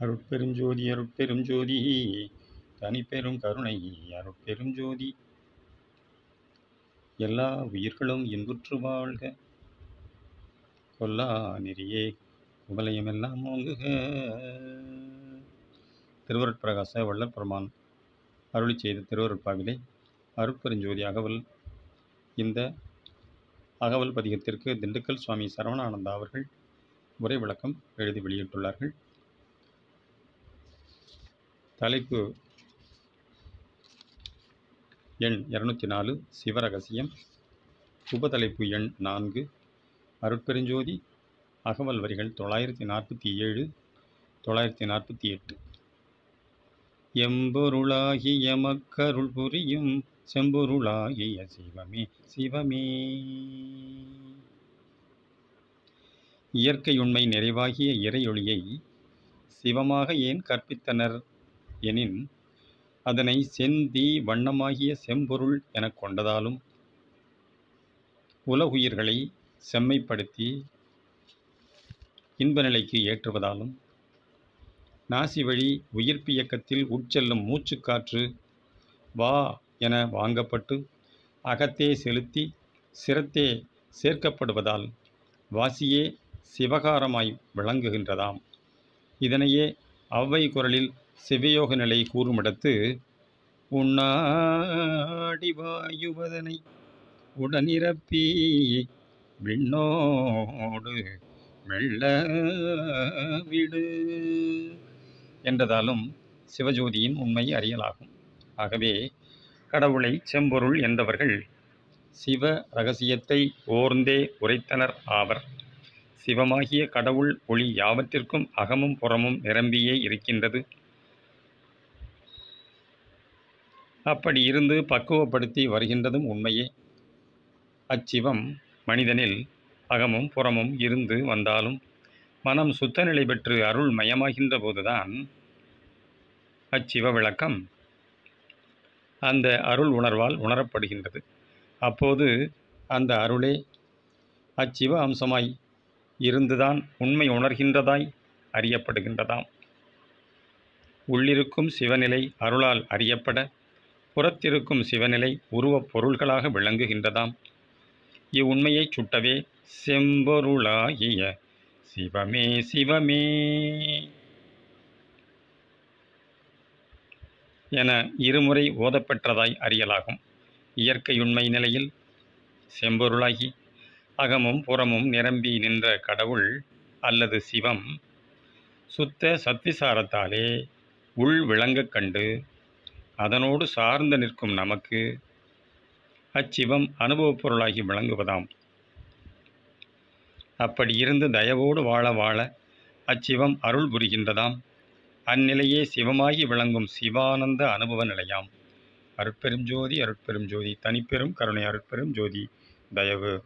அருட்பெருஞ்சோதி அருட்பெருஞ்சோதி. தனிப்பெரும் கருணை அருட்பெருஞ்சோதி. எல்லா உயிர்களும் இன்புற்று வாழ்க. கொல்லா நெறியே குவலயமெல்லாம் ஓங்குக. திருவருட்பிரகாச வல்லற்பெருமான் அருளி செய்த திருவருட்பாவிலே அருட்பெருஞ்சோதி அகவல். இந்த அகவல் பதிகத்திற்கு திண்டுக்கல் சுவாமி சரவணானந்தா அவர்கள் உரை விளக்கம் எழுதி வெளியிட்டுள்ளார்கள். தலைப்பு எண் இரநூத்தி நாலு சிவரகசியம். உபதலைப்பு எண் நான்கு. அருட்பெருஞ்சோதி அகவல் வரிகள் தொள்ளாயிரத்தி நாற்பத்தி ஏழு தொள்ளாயிரத்தி நாற்பத்தி எட்டு எம்பொருளாகிய மக்கருள் புரியும் செம்பொருளாகிய சிவமே சிவமே. இயற்கையுண்மை நிறைவாகிய இறையொளியை சிவமாக ஏன் கற்பித்தனர்? எனின் அதனை செந்தி வண்ணமாகிய செம்பொருள் எனக் கொண்டதாலும் உலகுயிர்களை செம்மைப்படுத்தி இன்ப நிலைக்கு ஏற்றுவதாலும் நாசி வழி உயிர்ப்பியக்கத்தில் உட்செல்லும் மூச்சுக்காற்று வா என வாங்கப்பட்டு அகத்தே செலுத்தி சிரத்தே சேர்க்கப்படுவதால் வாசியே சிவகாரமாய் விளங்குகின்றதாம். இதனையே அவ்வை குரலில் சிவயோக நிலை கூறுமிடத்து உண்ணாடி வாயுவதனை உடனிரப்பி விண்ணோடு மெல்ல விடு என்றதாலும் சிவஜோதியின் உண்மை அறியலாகும். ஆகவே கடவுளை செம்பொருள் என்றவர்கள் சிவ ரகசியத்தை ஓர்ந்தே உரைத்தனர் ஆவர். சிவமாகிய கடவுள் ஒளி யாவற்றிற்கும் அகமும் புறமும் நிரம்பியே இருக்கின்றது. அப்படி இருந்து பக்குவப்படுத்தி வருகின்றதும் உண்மையே. அச்சிவம் மனிதனில் அகமும் புறமும் இருந்து வந்தாலும் மனம் சுத்த நிலை பெற்று அருள் மயமாகின்ற போதுதான் அச்சிவ விளக்கம் அந்த அருள் உணர்வால் உணரப்படுகின்றது. அப்போது அந்த அருளே அச்சிவ அம்சமாய் இருந்துதான் உண்மை உணர்கின்றதாய் அறியப்படுகின்றதாம். உள்ளிருக்கும் சிவநிலை அருளால் அறியப்பட புறத்திருக்கும் சிவநிலை உருவப் பொருள்களாக விளங்குகின்றதாம். இவ்வுண்மையைச் சுட்டவே செம்பொருளாகிய சிவமே சிவமே. என இருமுறை ஓதப்பெற்றதாய் அறியலாகும். இயற்கையுண்மை நிலையில் செம்பொருளாகி அகமும் புறமும் நிரம்பி நின்ற கடவுள் அல்லது சிவம் சுத்த சத்விசாரத்தாலே உள் விளங்கக் கண்டு அதனோடு சார்ந்து நிற்கும் நமக்கு அச்சிவம் அனுபவப் பொருளாகி விளங்குவதாம். அப்படி இருந்து தயவோடு வாழ வாழ அச்சிவம் அருள் புரிகின்றதாம். அந்நிலையே சிவமாகி விளங்கும் சிவானந்த அனுபவ நிலையாம். அருட்பெரும் ஜோதி அருட்பெரும் ஜோதி தனிப்பெரும் கருணை அருட்பெரும் ஜோதி தயவு.